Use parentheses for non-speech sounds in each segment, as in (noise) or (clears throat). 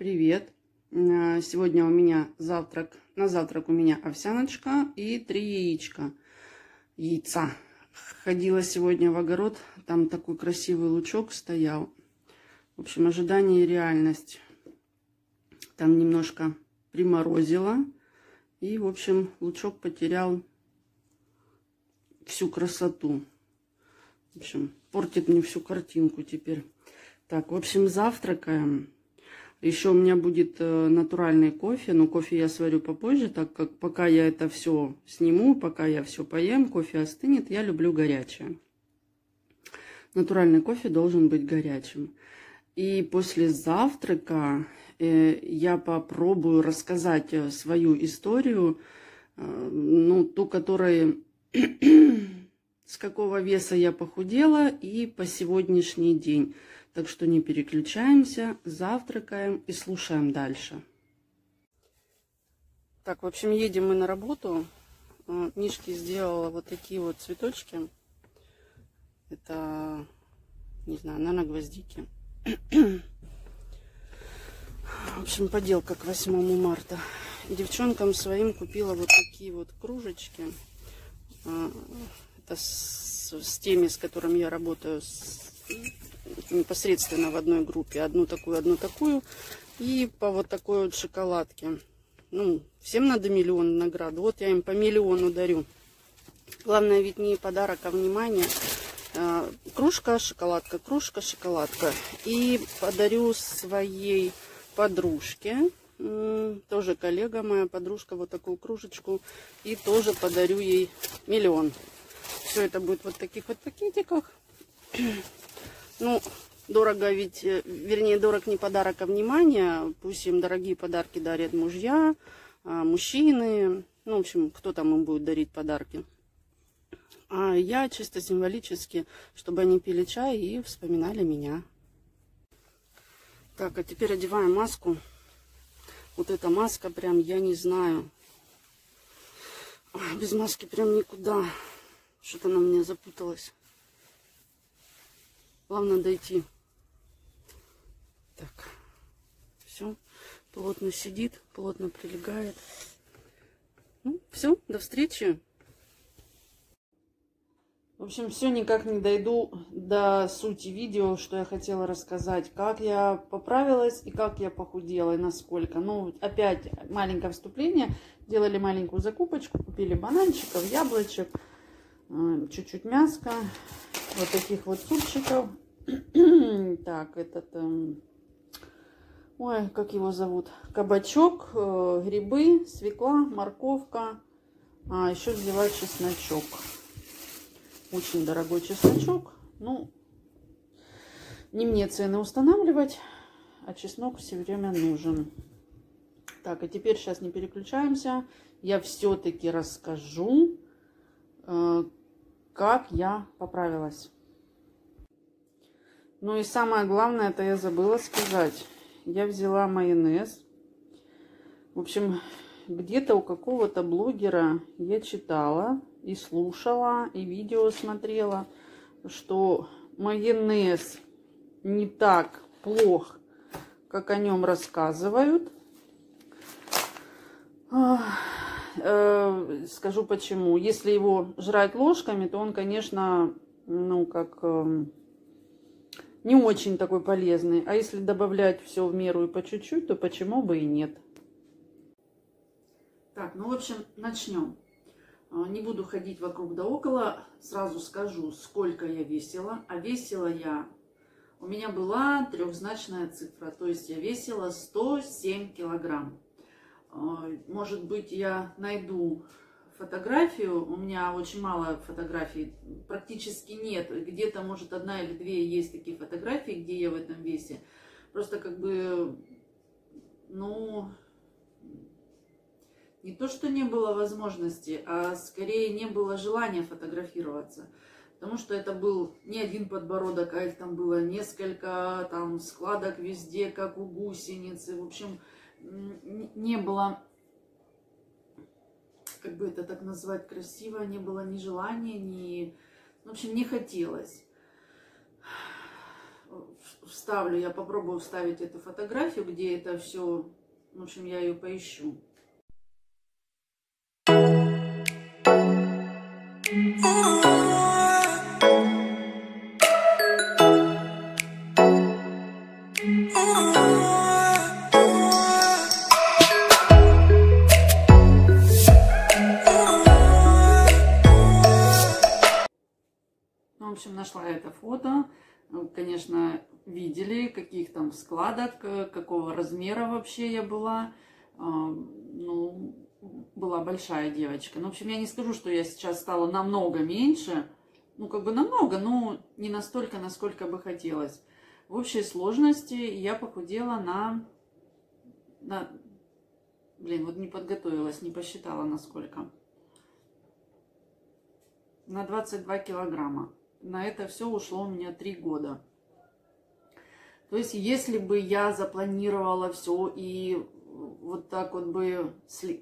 Привет! Э, Сегодня у меня завтрак. На завтрак у меня овсяночка и три яичка. Яйца. Ходила сегодня в огород, там такой красивый лучок стоял. В общем, ожидание и реальность. Там немножко приморозило. И, в общем, лучок потерял всю красоту. В общем, портит мне всю картинку теперь. Так, в общем, завтракаем. Еще у меня будет э, натуральный кофе, но кофе я сварю попозже, так как пока я это все сниму, пока я все поем, кофе остынет, я люблю горячее. Натуральный кофе должен быть горячим. И после завтрака э, я попробую рассказать э, свою историю, ну, ту, которая (clears throat) с какого веса я похудела и по сегодняшний день. Так что не переключаемся, завтракаем и слушаем дальше. Так, в общем, едем мы на работу. А, Мишки сделала вот такие вот цветочки. Это, не знаю, наверное, гвоздики. В общем, поделка к 8 марта. Девчонкам своим купила вот такие вот кружечки. А, это с, с теми, с которыми я работаю, с непосредственно в одной группе. Одну такую, одну такую. И по вот такой вот шоколадке. Ну, всем надо миллион наград. Вот я им по миллиону дарю. Главное ведь не подарок, а внимание. А, кружка, шоколадка, кружка, шоколадка. И подарю своей подружке, тоже коллега моя, подружка, вот такую кружечку. И тоже подарю ей миллион. Все это будет вот таких вот пакетиках. Ну, дорого ведь, э, вернее, дорог не подарок, а внимание. Пусть им дорогие подарки дарят мужья, а, мужчины. Ну, в общем, кто там им будет дарить подарки. А я чисто символически, чтобы они пили чай и вспоминали меня. Так, а теперь одеваем маску. Вот эта маска прям, я не знаю. Без маски прям никуда. Что-то она мне запуталась. Главное дойти. Так, все, плотно сидит, плотно прилегает. Ну, все, до встречи. В общем, все никак не дойду до сути видео, что я хотела рассказать. Как я поправилась и как я похудела и насколько. Ну, опять маленькое вступление. Делали маленькую закупочку, купили бананчиков, яблочек, э, чуть-чуть мяска, вот таких вот супчиков. (clears throat) так, этот... Эм, ой, как его зовут? Кабачок, э, грибы, свекла, морковка. А, еще взяла чесночок. Очень дорогой чесночок. Ну, не мне цены устанавливать, а чеснок все время нужен. Так, а теперь сейчас не переключаемся. Я все-таки расскажу, э, как я поправилась. Ну и самое главное, это я забыла сказать. Я взяла майонез. В общем, где-то у какого-то блогера я читала и слушала, и видео смотрела, что майонез не так плох, как о нем рассказывают. Э, скажу почему. Если его жрать ложками, то он, конечно, ну, как эм, не очень такой полезный. А если добавлять все в меру и по чуть-чуть, то почему бы и нет. Так, ну, в общем, начнем. А, не буду ходить вокруг да около. Сразу скажу, сколько я весила. А весила я... У меня была трехзначная цифра. То есть я весила 107 килограмм. Может быть, я найду фотографию. У меня очень мало фотографий, практически нет. Где-то, может, одна или две есть такие фотографии, где я в этом весе. Просто как бы, ну, не то, что не было возможности, а скорее не было желания фотографироваться. Потому что это был не один подбородок, а их там было несколько, там складок везде, как у гусеницы. В общем, не было как бы это так назвать красиво, не было ни желания, ни... В общем, не хотелось. вставлю, я попробую вставить эту фотографию, где это все, в общем, я ее поищу. Ну, нашла это фото. Конечно, видели, каких там складок, э, какого размера вообще я была. А, ну, была большая девочка. Ну, в общем, я не скажу, что я сейчас стала намного меньше. Ну, как бы намного, но не настолько, насколько бы хотелось. В общей сложности я похудела на... на... Блин, вот не подготовилась, не посчитала насколько. На 22 килограмма. На это все ушло у меня 3 года. То есть, если бы я запланировала все и вот так вот бы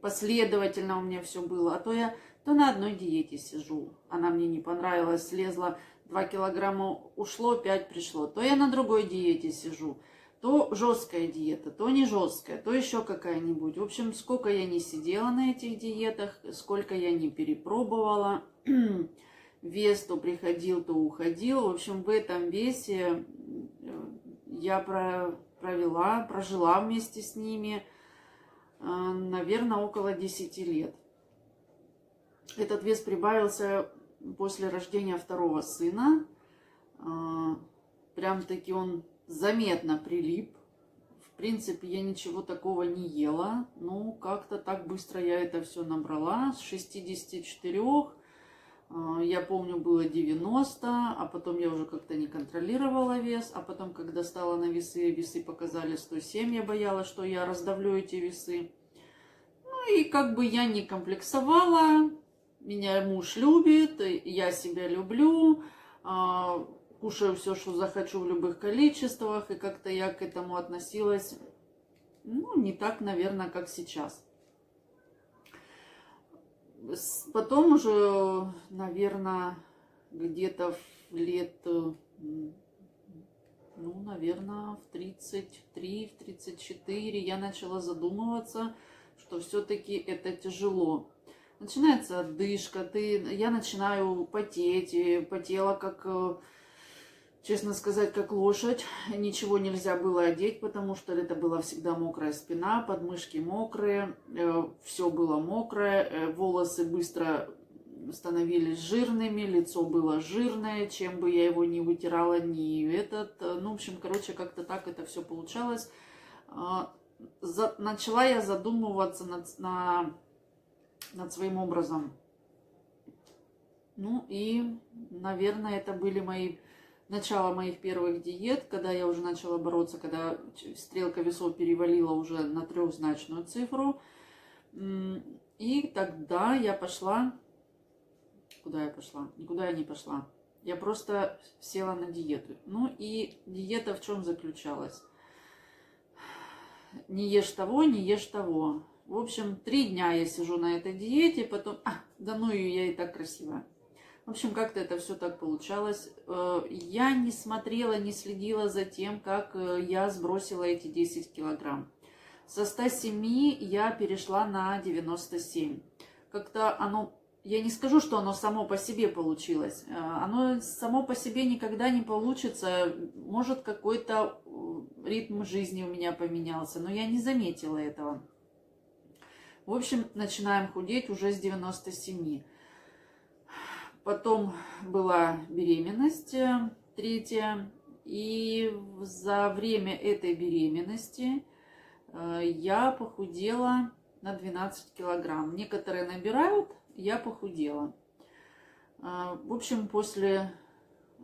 последовательно у меня все было, а то я то на одной диете сижу, она мне не понравилась, слезла 2 килограмма, ушло, 5 пришло, то я на другой диете сижу, то жесткая диета, то не жесткая, то еще какая-нибудь. В общем, сколько я не сидела на этих диетах, сколько я не перепробовала, (clears throat) вес то приходил, то уходил. В общем, в этом весе э, я провела, прожила вместе с ними – а, наверное, около 10 лет. Этот вес прибавился после рождения второго сына. А, прям таки он заметно прилип. В принципе, я ничего такого не ела. Ну, как-то так быстро я это все набрала. С 64 а, я помню, было 90, а потом я уже как-то не контролировала вес, а потом, когда стала на весы, весы показали 107, я боялась, что я раздавлю эти весы. Ну и как бы я не комплексовала, меня муж любит, я себя люблю, а, кушаю все, что захочу в любых количествах, и как-то я к этому относилась, ну, не так, наверное, как сейчас. Потом уже, наверное, где-то лет, ну, наверное, в 33, в 34 я начала задумываться, что все-таки это тяжело. Начинается отдышка, ты, я начинаю потеть, потела как э, честно сказать, как лошадь. Ничего нельзя было одеть, потому что это была всегда мокрая спина, подмышки мокрые, э, все было мокрое, э, волосы быстро становились жирными, лицо было жирное, чем бы я его не вытирала, ни этот. Э, ну, в общем, короче, как-то так это все получалось. А, начала я задумываться над, на, над своим образом. Ну и, наверное, это были мои начало моих первых диет, когда я уже начала бороться, когда стрелка весов перевалила уже на трехзначную цифру. И тогда я пошла... Куда я пошла? Никуда я не пошла. Я просто села на диету. Ну и диета в чем заключалась? Не ешь того, не ешь того. В общем, три дня я сижу на этой диете, потом... А, да ну ее, я и так красивая. В общем, как-то это все так получалось. Э, я не смотрела, не следила за тем, как э, я сбросила эти 10 килограмм. Со 107 я перешла на 97. Как-то оно, я не скажу, что оно само по себе получилось. Э, оно само по себе никогда не получится. Может, какой-то ритм жизни у меня поменялся, но я не заметила этого. В общем, начинаем худеть уже с 97. Потом была беременность э, третья. И за время этой беременности э, я похудела на 12 килограмм. Некоторые набирают, я похудела. Э, в общем, после...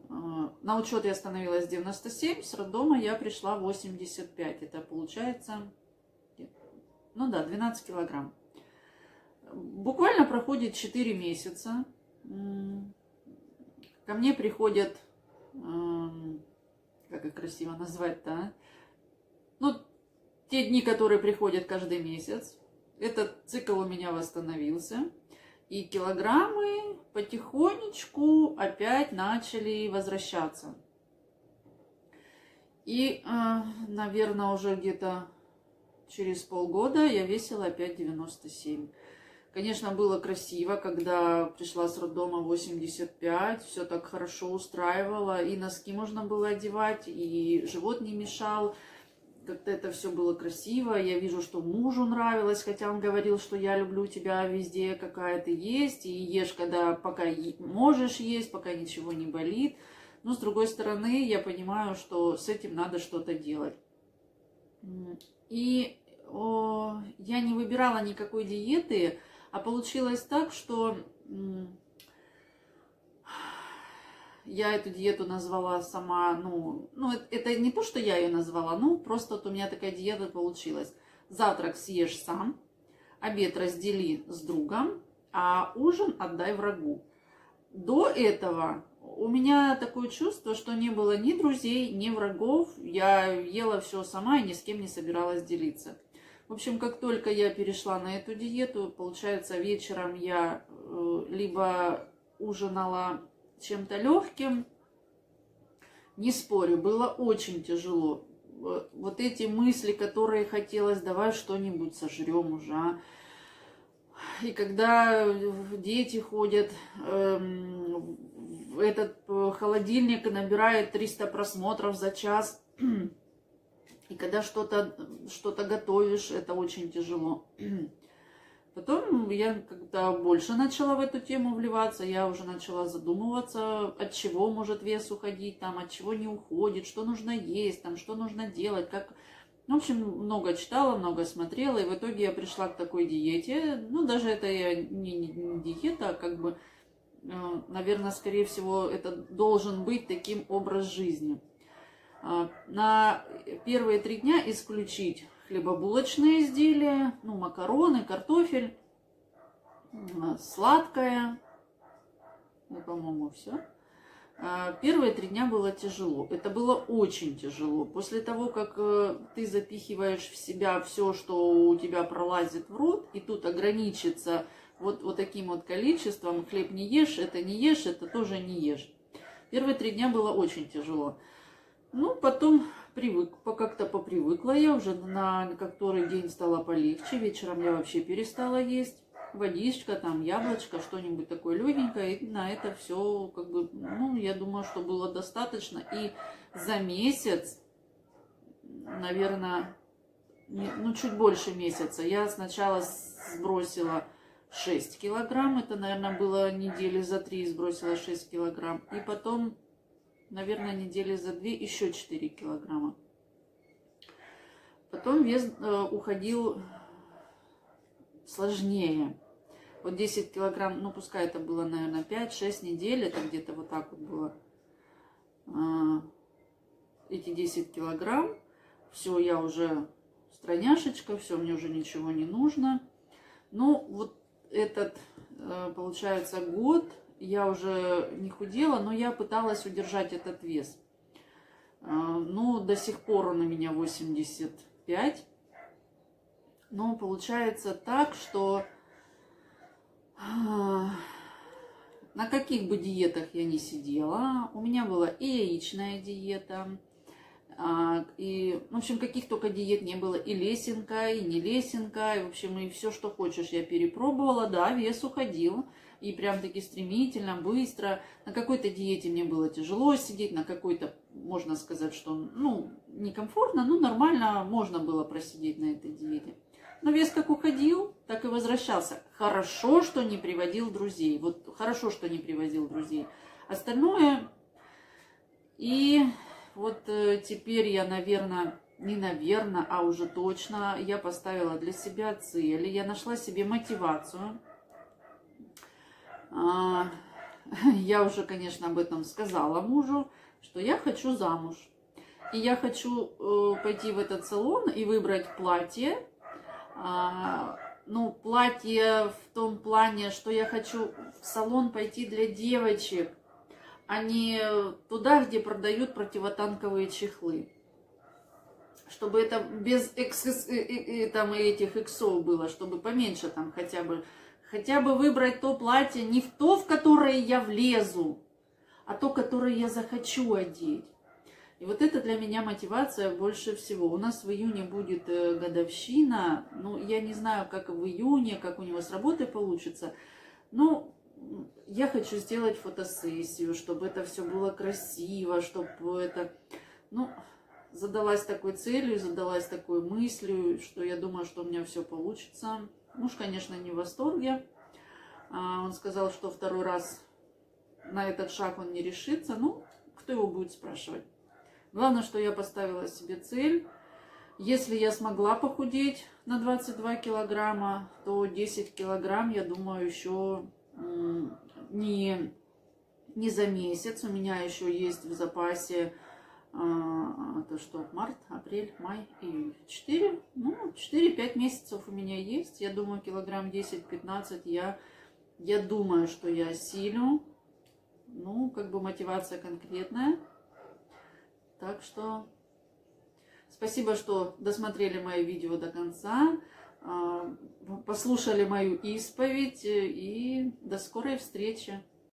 На учет я становилась 97, с роддома я пришла 85. Это получается, ну да, 12 килограмм. Буквально проходит 4 месяца. Ко мне приходят, как их красиво назвать-то, а? ну, те дни, которые приходят каждый месяц. Этот цикл у меня восстановился. И килограммы потихонечку опять начали возвращаться. И, э, наверное, уже где-то через полгода я весила опять 97. Конечно, было красиво, когда пришла с роддома 85, все так хорошо устраивало, и носки можно было одевать, и живот не мешал, как-то это все было красиво. Я вижу, что мужу нравилось, хотя он говорил, что я люблю тебя везде, какая ты есть, и ешь, когда пока можешь есть, пока ничего не болит. Но с другой стороны, я понимаю, что с этим надо что-то делать. И о, я не выбирала никакой диеты, а получилось так, что я эту диету назвала сама, ну, ну это, не то, что я ее назвала, ну, просто вот у меня такая диета получилась. Завтрак съешь сам, обед раздели с другом, а ужин отдай врагу. До этого у меня такое чувство, что не было ни друзей, ни врагов. Я ела все сама и ни с кем не собиралась делиться. В общем, как только я перешла на эту диету, получается, вечером я э, либо ужинала чем-то легким, не спорю, было очень тяжело. Вот эти мысли, которые хотелось, давай что-нибудь сожрем уже, а? И когда дети ходят, эм, этот э, холодильник набирает 300 просмотров за час, (clears throat) и когда что-то что готовишь, это очень тяжело. (clears throat) Потом я когда больше начала в эту тему вливаться, я уже начала задумываться, от чего может вес уходить, там, от чего не уходит, что нужно есть, там, что нужно делать, как... В общем, много читала, много смотрела, и в итоге я пришла к такой диете. Ну, даже это я не, не, не диета, а как бы, э, наверное, скорее всего, это должен быть таким образ жизни. А, на первые три дня исключить хлебобулочные изделия, ну, макароны, картофель, сладкое. Ну, по-моему, все. А, первые три дня было тяжело. Это было очень тяжело. После того, как э, ты запихиваешь в себя все, что у тебя пролазит в рот, и тут ограничится вот, вот таким вот количеством, хлеб не ешь, это не ешь, это тоже не ешь. Первые три дня было очень тяжело. Ну, потом привык, как-то попривыкла я уже, на который день стало полегче, вечером я вообще перестала есть, водичка, там, яблочко, что-нибудь такое легенькое, и на это все, как бы, ну, я думаю, что было достаточно, и за месяц, наверное, ну, чуть больше месяца, я сначала сбросила 6 килограмм, это, наверное, было недели за три сбросила 6 килограмм, и потом наверное, недели за две еще 4 килограмма. Потом вес э, уходил сложнее. Вот 10 килограмм, ну пускай это было, наверное, 5-6 недель, это где-то вот так вот было. А, эти 10 килограмм, все, я уже стройняшечка, все, мне уже ничего не нужно. Ну, вот этот, э, получается, год я уже не худела, но я пыталась удержать этот вес. А, ну, до сих пор он у меня 85. Но получается так, что а, на каких бы диетах я ни сидела, у меня была и яичная диета, а, и, в общем, каких только диет не было, и лесенка, и не лесенка, и, в общем, и все, что хочешь, я перепробовала, да, вес уходил, и прям-таки стремительно, быстро. На какой-то диете мне было тяжело сидеть, на какой-то, можно сказать, что, ну, некомфортно, но нормально можно было просидеть на этой диете. Но вес как уходил, так и возвращался. Хорошо, что не приводил друзей. Вот хорошо, что не привозил друзей. Остальное... И вот э, теперь я, наверное, не наверное, а уже точно, я поставила для себя цели, я нашла себе мотивацию – (laughs) я уже, конечно, об этом сказала мужу, что я хочу замуж. И я хочу э, пойти в этот салон и выбрать платье. А, ну, платье в том плане, что я хочу в салон пойти для девочек, а не туда, где продают противотанковые чехлы. Чтобы это без э, э, там, этих иксов было, чтобы поменьше там хотя бы Хотя бы выбрать то платье, не в то, в которое я влезу, а то, которое я захочу одеть. И вот это для меня мотивация больше всего. У нас в июне будет э, годовщина. Ну, я не знаю, как в июне, как у него с работой получится. Но я хочу сделать фотосессию, чтобы это все было красиво, чтобы это... Ну, задалась такой целью, задалась такой мыслью, что я думаю, что у меня все получится. Муж, конечно, не в восторге. А, он сказал, что второй раз на этот шаг он не решится. Ну, кто его будет спрашивать? Главное, что я поставила себе цель. Если я смогла похудеть на 22 килограмма, то 10 килограмм, я думаю, еще не, не за месяц. У меня еще есть в запасе это что, март, апрель, май, июнь. 4, ну, 4-5 месяцев у меня есть. Я думаю, килограмм 10-15 я, я думаю, что я осилю. Ну, как бы мотивация конкретная. Так что спасибо, что досмотрели мое видео до конца, а, послушали мою исповедь и до скорой встречи.